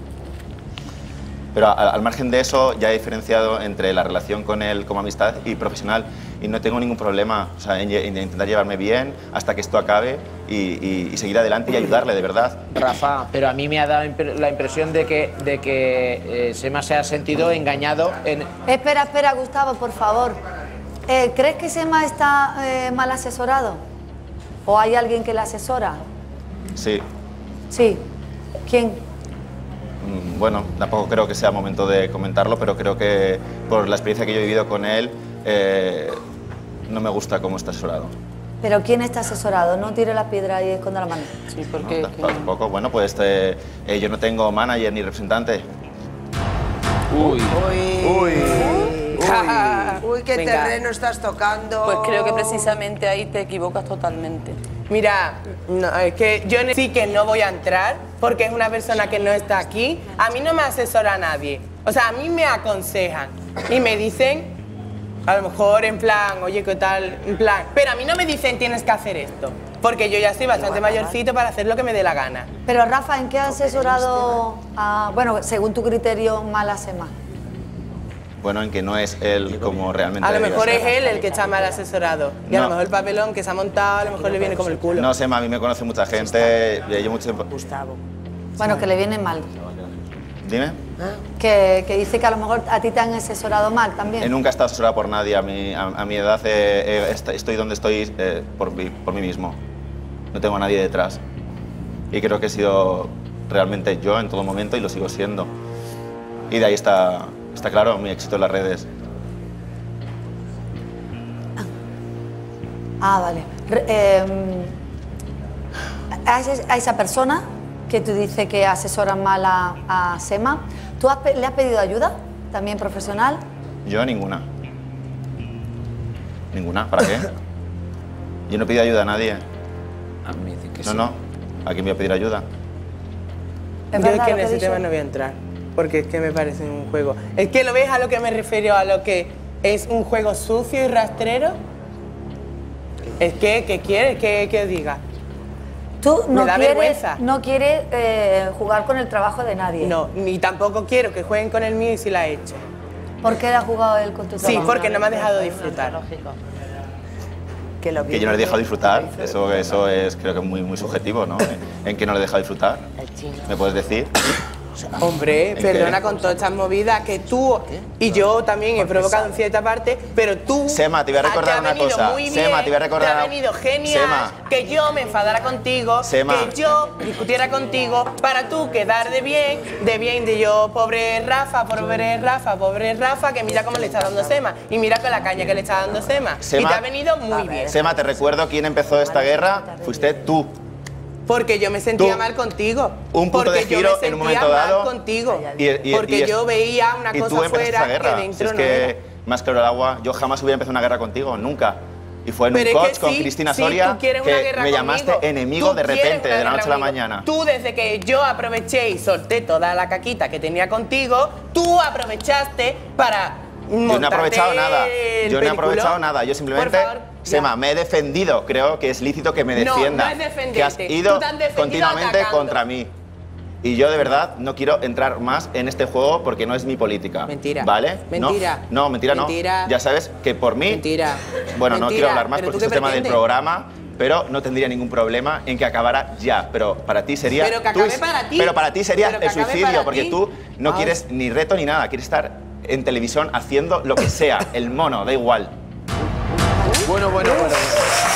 Pero a- al margen de eso, ya he diferenciado entre la relación con él como amistad y profesional y no tengo ningún problema o sea, en, intentar llevarme bien hasta que esto acabe y, y- y seguir adelante y ayudarle, de verdad. Rafa, pero a mí me ha dado la impresión de que, de que eh, Sema se ha sentido engañado en... Espera, espera, Gustavo, por favor. Eh, ¿Crees que Sema está eh, mal asesorado? ¿O hay alguien que le asesora? Sí, Sí. ¿Quién? mm, bueno, tampoco creo que sea momento de comentarlo, pero creo que por la experiencia que yo he vivido con él, eh, no me gusta cómo está asesorado. ¿Pero quién está asesorado? No tire la piedra y esconda la mano. Sí, No, porque. tampoco. Bueno, pues eh, eh, yo no tengo manager ni representante. Uy. Uy. *laughs* Uy, qué Venga. terreno estás tocando. Pues creo que precisamente ahí te equivocas totalmente. Mira, no, es que yo sí que no voy a entrar porque es una persona que no está aquí. A mí no me asesora nadie. O sea, a mí me aconsejan y me dicen, a lo mejor en plan, oye, ¿qué tal? En plan, pero a mí no me dicen tienes que hacer esto. Porque yo ya estoy bastante mayorcito para hacer lo que me dé la gana. Pero Rafa, ¿en qué ha asesorado, a, bueno, según tu criterio, mal a Sema? Bueno, en que no es él como realmente A lo mejor es él el que está mal asesorado. Y a No. lo mejor el papelón que se ha montado, a lo mejor le viene como el culo. No sé, a mí me conoce mucha gente. y Yo mucho tiempo... Gustavo. Bueno, que le viene mal. Dime. Que, que dice que a lo mejor a ti te han asesorado mal Eh, también. nunca he estado asesorado por nadie. A mi, a, a mi edad eh, eh, est- estoy donde estoy eh, por, mí- por mí mismo. No tengo a nadie detrás. Y creo que he sido realmente yo en todo momento y lo sigo siendo. Y de ahí está, está claro mi éxito en las redes. Ah, vale. Re- em, a esa persona que tú dices que asesoran mal a, a Sema. ¿Tú has le has pedido ayuda, también profesional? Yo ninguna. Ninguna, ¿para qué? *laughs* Yo no pido ayuda a nadie. A mí dicen que No, sí. no. ¿A quién voy a pedir ayuda? ¿Es Yo es que en ese dicho? tema no voy a entrar, porque es que me parece un juego. Es que lo ves a lo que me refiero, a lo que es un juego sucio y rastrero. Es que, ¿qué quieres que, que diga? Tú Me no da quieres, vergüenza. no quieres eh, jugar con el trabajo de nadie. No, ni tampoco quiero que jueguen con el mío y si la he hecho. ¿Por qué ha jugado él con tu Sí, trabajo? porque no me ha dejado disfrutar. Que lo Que yo no le he dejado disfrutar. Eso, eso es, creo que muy, muy subjetivo, ¿no? *laughs* ¿En qué no le he dejado disfrutar? ¿Me puedes decir? Hombre, ¿En perdona con todas estas movidas que tú y yo también he provocado en cierta parte, pero tú. Sema, te voy a recordar una cosa. Muy bien, Sema, te voy a recordar Te ha venido genial Sema. que yo me enfadara contigo, Sema. que yo discutiera contigo para tú quedar de bien, de bien de yo, pobre Rafa, pobre Rafa, pobre Rafa, que mira cómo le está dando Sema y mira con la caña que le está dando Sema. y Sema. te ha venido muy bien. Sema, te recuerdo quién empezó esta guerra. Fuiste tú. Porque yo me sentía Tú. mal contigo. Un punto porque de giro yo me en un sentía momento mal dado. contigo. Y- y- porque y es- yo veía una cosa fuera que dentro Si es no que era. más claro el agua, yo jamás hubiera empezado una guerra contigo, nunca. Y fue en Pero un coach con Cristina sí, Soria que me llamaste enemigo Tú de repente, de la noche a la mañana. Tú desde que yo aproveché y solté toda la caquita que tenía contigo, tú aprovechaste para Yo no he aprovechado nada. Yo no he aprovechado nada. Yo simplemente. Sema, me he defendido. Creo que es lícito que me No, defienda. no es defenderte. Que has ido continuamente atacando. contra mí. Y yo de verdad no quiero entrar más en este juego porque no es mi política. Mentira. ¿Vale? No, Mentira. No, mentira, Mentira. no. Ya sabes que por mí. Mentira. Bueno, no quiero hablar más ¿Pero porque es el tema del programa. Pero no tendría ningún problema en que acabara ya. Pero para ti sería. Pero que tú- acabe para ti. Pero para ti sería el suicidio, porque ti. tú no Ay. quieres ni reto ni nada. Quieres estar en televisión haciendo lo que sea. El mono, da igual. Bueno, bueno, bueno.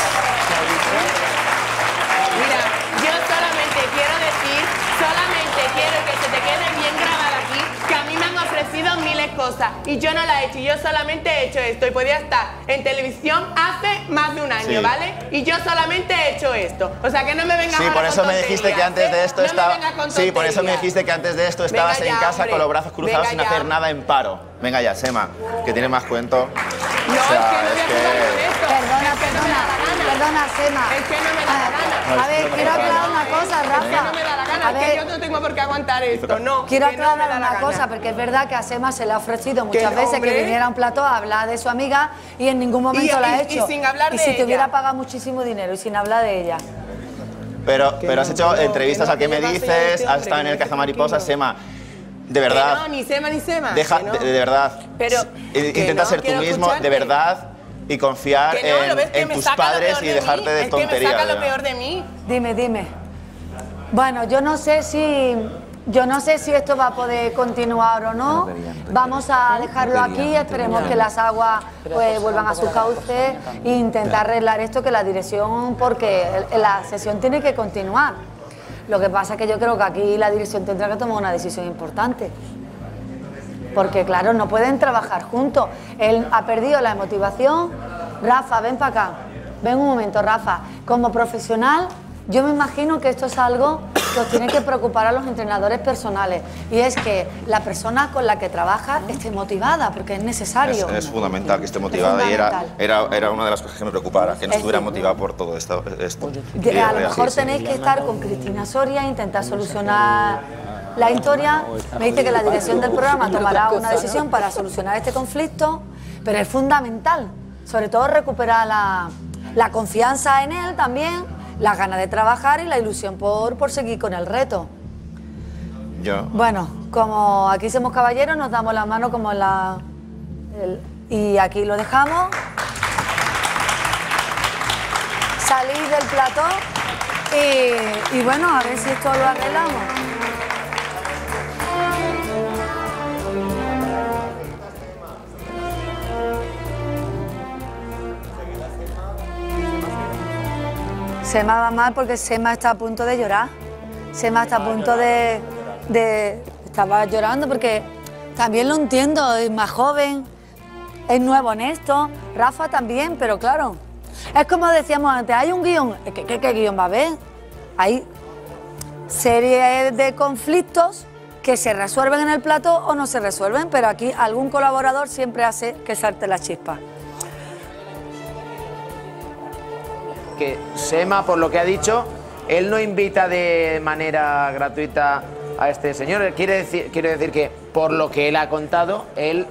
Y yo no la he hecho. Yo solamente he hecho esto y podía estar en televisión hace más de un año, Sí. ¿vale? Y yo solamente he hecho esto. O sea, que no me vengas Sí, ahora por con eso me dijiste que antes de ¿eh? esto estaba. Sí, por eso me dijiste que antes de esto estabas Venga en ya, casa hombre. con los brazos cruzados Venga sin ya. hacer nada en paro. Venga ya, Sema, que tiene más cuento. No, O es que no voy a es que- con esto. Perdona, es Perdona, Sema. Es que no me da la gana. A ver, quiero aclarar una cosa, Es que Rafa. no me da la gana, A es que yo no tengo por qué aguantar esto, no. Quiero no aclarar una gana. cosa, porque es verdad que a Sema se le ha ofrecido muchas Que, veces hombre. que viniera a un plató a hablar de su amiga y en ningún momento Y- la ha y- y hecho. sin hablar Y de si te hubiera pagado muchísimo dinero y sin hablar de ella. Pero, pero has hecho entrevistas al que me dices, este has estado en el no cazamariposas, estoy Sema. De Que verdad. no, ni sema ni sema. Deja, no. de, de verdad. Pero, intenta no, ser tú mismo, escucharte. de verdad, y confiar Que no, en, lo ves que en me tus saca lo padres peor y de dejarte mí. de Es que me tonterías. saca lo peor de mí. Dime, dime. Bueno, yo no sé si yo no sé si esto va a poder continuar o no. Vamos a dejarlo aquí, esperemos que las aguas pues, vuelvan a su cauce e intentar arreglar esto que la dirección, porque la sesión tiene que continuar. Lo que pasa es que yo creo que aquí la dirección tendrá que tomar una decisión importante. Porque claro, no pueden trabajar juntos. Él ha perdido la motivación. Rafa, ven para acá. Ven un momento, Rafa. Como profesional, yo me imagino que esto es algo que os tiene que preocupar a los entrenadores personales. Y es que la persona con la que trabaja esté motivada, porque es Es, necesario. es fundamental que esté motivada y era, era, era una de las cosas que me preocupara, que no Es estuviera motivada por todo esto. esto. De- Y a lo mejor tenéis que estar con Cristina Soria, intentar solucionar la historia. Me dice que la dirección del programa tomará una decisión para solucionar este conflicto, pero es fundamental, sobre todo recuperar la, la confianza en él también, las ganas de trabajar y la ilusión por, por seguir con el reto. Yo, Bueno, como aquí somos caballeros, nos damos la mano como la... el- y aquí lo dejamos. Salís del plató y, y bueno, a ver si esto lo arreglamos. Sema va mal porque Sema está a punto de llorar. Sema está a punto de, de- Estaba llorando porque también lo entiendo, es más joven, es nuevo en esto. Rafa también, pero claro. Es como decíamos antes, hay un guion. ¿Qué, qué- qué guion va a haber? Hay serie de conflictos que se resuelven en el plato o no se resuelven, pero aquí algún colaborador siempre hace que salte la chispa. Que Sema, por lo que ha dicho, él no invita de manera gratuita a este señor. Quiere decir, quiere decir que, por lo que él ha contado, él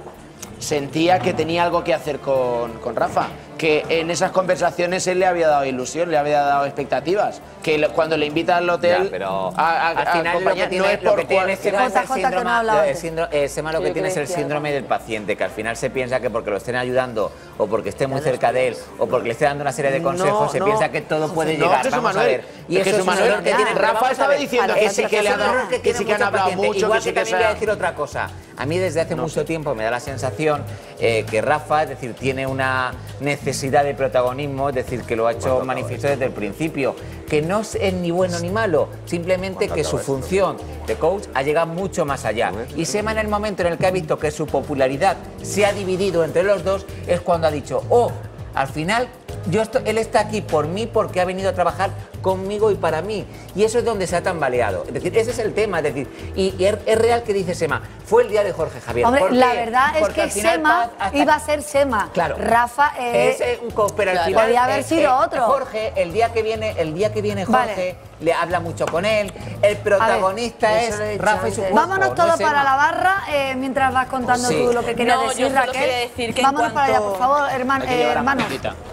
sentía que tenía algo que hacer con Rafa. Que en esas conversaciones él le había dado ilusión, le había dado expectativas. Que lo- cuando le invita al hotel Ya, pero a, a- al a final lo acompañar, que tiene, no es lo por que tiene cual- Sema es el que síndrome, eh, Sema lo que tiene es el que sí, síndrome del paciente, que al final se piensa que porque lo estén ayudando o porque esté muy cerca de él o porque le esté dando una serie de consejos, No, se no. piensa que todo puede No, llegar. Jesús Vamos a Manuel, ver. es que Jesús eso es un Manuel, que tiene. Rafa a estaba ver, diciendo que sí que le dado- que tiene sí que han mucho hablado mucho, Igual que que también voy a decir otra cosa. A mí desde hace mucho tiempo me da la sensación eh, que Rafa, es decir, tiene una necesidad de protagonismo, es decir, que lo ha hecho manifiesto desde el principio, que no es ni bueno ni malo, simplemente que su función de coach ha llegado mucho más allá. Y Sema en el momento en el que ha visto que su popularidad se ha dividido entre los dos, es cuando ha dicho, oh, al final yo esto- él está aquí por mí porque ha venido a trabajar conmigo y para mí. Y eso es donde se ha tambaleado. Es decir, ese es el tema. Es decir, y, y es, real que dice Sema, fue el día de Jorge Javier. Hombre, ¿Por la qué? verdad es Porque que Sema hasta- iba a ser Sema. Claro. Rafa eh, Es eh, un pero al final, podía haber eh, sido eh, otro. Jorge, el día que viene, el día que viene Vale. Jorge, le habla mucho con él. El protagonista he es Rafa y su cuerpo, Vámonos no todos para la barra eh, mientras vas contando Sí. tú lo que querías No, yo decir, solo Raquel. quería decir que en Vámonos para allá, por favor, hermano, a hermano.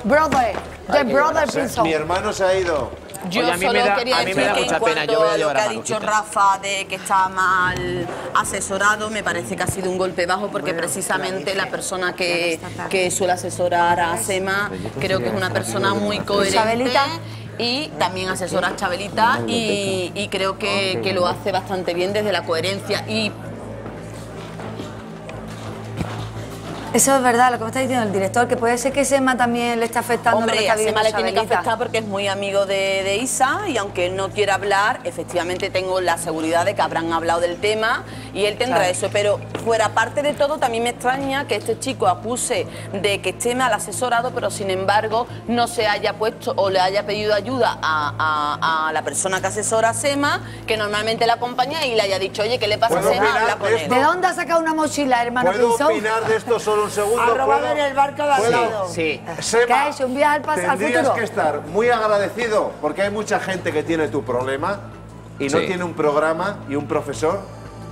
Brother, the brother. Mi hermano se ha ido. Yo Oye, a mí solo me da- quería a mí decir me da que en pena, cuanto yo voy a a lo que a ha dicho. Rafa de que está mal asesorado, me parece que ha sido un golpe bajo porque precisamente la persona que, que suele asesorar a Sema creo que es una persona muy coherente. Chabelita. Y también asesora a Chabelita y, y creo que, que lo hace bastante bien desde la coherencia. Y Eso es verdad, lo que me está diciendo el director, que puede ser que Sema también le está afectando lo que Hombre, está a Sema le tiene que afectar porque es muy amigo de, de Isa y aunque él no quiera hablar, efectivamente tengo la seguridad de que habrán hablado del tema y él tendrá Claro. eso. Pero fuera parte de todo, también me extraña que este chico acuse de que esté mal asesorado, pero sin embargo no se haya puesto o le haya pedido ayuda a, a- a la persona que asesora a Sema, que normalmente la acompaña y le haya dicho, oye, ¿qué le pasa a ¿Puedo Sema? opinar Habla con de él. ¿De dónde ha sacado una mochila, hermano ¿Puedo Pinzón? opinar de esto solo un segundo? Ha robado ¿Puedo? en el barco de. Sí. ¿Un viaje al, Tendrías futuro? que estar muy agradecido porque hay mucha gente que tiene tu problema y no Sí. tiene un programa y un profesor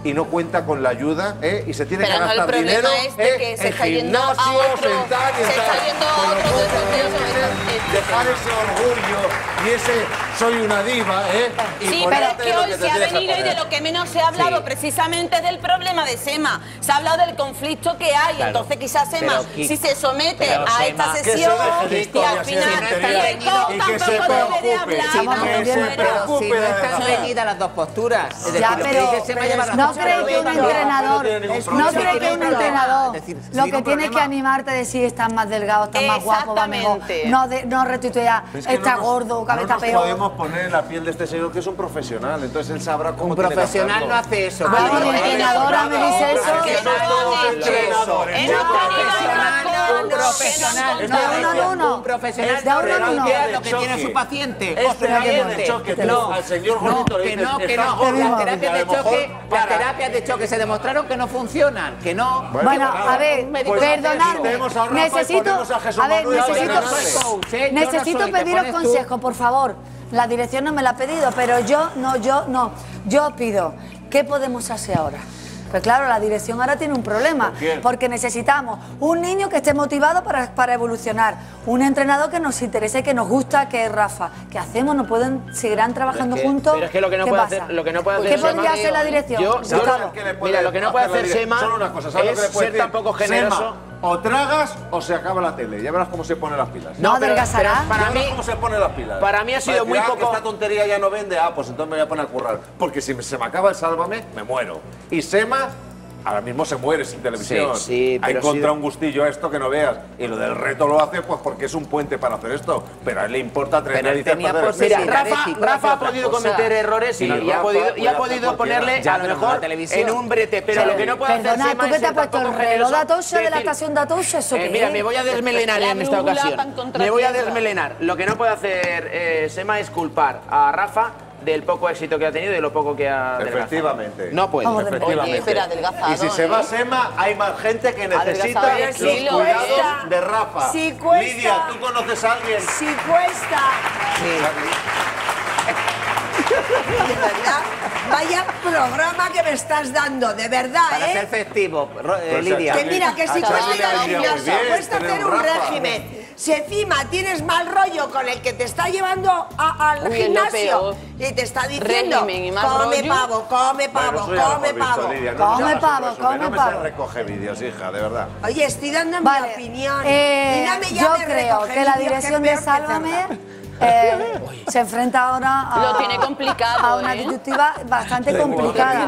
y no cuenta con la ayuda ¿eh? y se tiene Pero que no, gastar dinero es de que se en está yendo a gimnasios, otro- en tal y en se está tal. yendo a Con lo otro cual desafío tendrías que sobre ser- dejar ese orgullo y ese soy una diva ¿eh? y Sí, pero es ponerte que hoy se ha venido y de lo que menos se ha hablado Sí. precisamente es del problema de Sema. Se ha hablado del conflicto que hay, Claro. entonces quizás Sema, Pero si se somete pero a esta que se sesión de y al final y que se de preocupe. que se pero- preocupe Si no de están reñidas las dos posturas. Es decir, Ya, pero ¿no cree que un entrenador, no cree que un entrenador Es lo que tiene que animarte a decir estás más delgado, estás más guapo, va mejor, no, de, no retuitea, Es que está gordo, cabeza peor. Podemos poner en la piel de este señor que es un profesional, entonces él sabrá cómo Un tiene que profesional hacerlo. no hace eso. Mi él- entrenadora me dice eso. Es que no todos Eso. entrenadores. Es no un profesional, Un profesional, De uno en uno. un profesional De uno en no uno. idea lo que tiene su paciente. Es terapia de choque. No, al señor no, le que dices, no, que "Estás no. gordo", Las y a terapias lo de mejor choque, las para. terapias de choque se demostraron que no funcionan, que no. Bueno, a ver, Pues, perdonadme, quitemos a Rafa y necesito, ponemos a Jesús a ver, Manuel Yo necesito, no soy coach, ¿eh? Yo no necesito soy, te pediros pones tú. consejo, por favor. La dirección no me la ha pedido, pero yo no, yo no, yo pido, ¿qué podemos hacer ahora? Pues claro, la dirección ahora tiene un problema, porque necesitamos un niño que esté motivado para, para evolucionar, un entrenador que nos interese, que nos gusta, que es Rafa. ¿Qué hacemos? ¿No pueden, seguirán trabajando Pero es que- juntos? pero es que lo que no ¿Qué puede pasa? hacer- lo que no puede ¿Qué hacer Sema- podría hacer la dirección? Yo- yo- ¿Qué Mira, lo que no puede hacer? Sema Solo una cosa, ¿sabes es ser decir? tampoco Sema, generoso. O tragas o se acaba la tele. Ya verás cómo se pone las pilas. No, pero- para Ya verás mí- cómo se pone las pilas. para mí ha sido muy "Ah, que poco- esta tontería ya no vende. Ah, pues entonces me voy a poner a currar. Porque si me- se me acaba el sálvame, me muero. Y Sema... Ahora mismo se muere sin televisión. Sí, sí, Ha pero encontrado sí- un gustillo a esto que no veas. Y lo del reto lo hace pues porque es un puente para hacer esto. Pero a él le importa tres narices. Mira, Rafa, Rafa ha hacer podido cosa. cometer errores y, ha podido, y puede ha hacer podido cualquiera. ponerle Ya, a lo mejor en un brete. Pero lo que no puede hacer Perdona, Sema ¿tú qué es te has puesto el reloj de. Atocha de la estación de Atocha? ¿Eso eh, mira, me voy a desmelenar La en esta ocasión. Me voy a desmelenar. Lo que no puede hacer eh, Sema es culpar a Rafa del poco éxito que ha tenido y lo poco que ha adelgazado. Efectivamente. No puede. Oye, Efectivamente. pero adelgazado, y si se va ¿eh? Sema, hay más gente que necesita los cuidados ¿eh? de Rafa. Si cuesta- Lidia, ¿tú conoces a alguien? Si cuesta. De verdad, vaya programa que me estás dando, de verdad, Para ¿eh? ser festivo, eh, Pues Lidia. Que mira, que si A cuesta ir al gimnasio, cuesta hacer un un Rafa. régimen. Si encima tienes mal rollo con el que te está llevando a- al Uy, gimnasio y te está diciendo, Régimen y mal come rollo". pavo, come Bueno, pavo, eso ya lo come hemos visto, pavo. Lidia, no Come nos hagas un pavo, resumen, come no me pavo. seas recoge vídeos, hija, de verdad. Oye, estoy dando Vale, mi opinión. eh, Y no me yo llames creo recoge que la vídeos, dirección que de peor que Sálvame cerda. eh, se enfrenta ahora a, Lo tiene complicado, a una ¿eh? disyuntiva bastante complicada.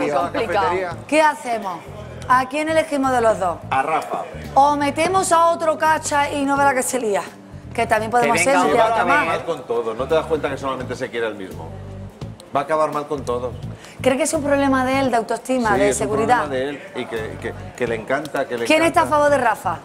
¿Qué hacemos? ¿A quién elegimos de los dos? A Rafa. O metemos a otro cacha y no verá que se lía. Que también podemos ser un va a acabar mal con todos. ¿No te das cuenta que solamente se quiere el mismo? Va a acabar mal con todos. ¿Cree que es un problema de él, de autoestima, Sí, de es un seguridad? problema de él y que, que- que le encanta, que le ¿Quién está a favor de Rafa?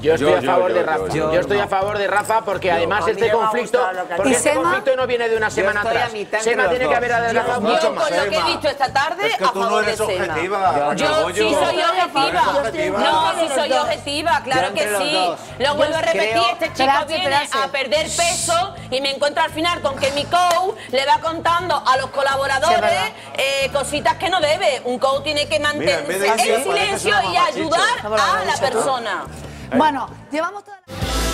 Yo estoy Yo, a favor yo, de Rafa. yo, Yo, estoy a favor de Rafa porque además este conflicto, que porque este conflicto no viene de una semana estoy a atrás. Sema tiene que dos. haber adelgazado Yo, mucho Yo, más. con lo que he visto esta tarde, Es que a tú no favor eres de Sema. objetiva. Yo sí soy objetiva. No sí soy objetiva, claro que sí. Lo vuelvo a repetir, este chico viene a perder peso y me encuentro al final con que mi coach le va contando a los colaboradores eh, cositas que no debe. Un coach tiene que Mira, en mantenerse de en decir, silencio y ayudar a la persona. Bueno, llevamos toda la...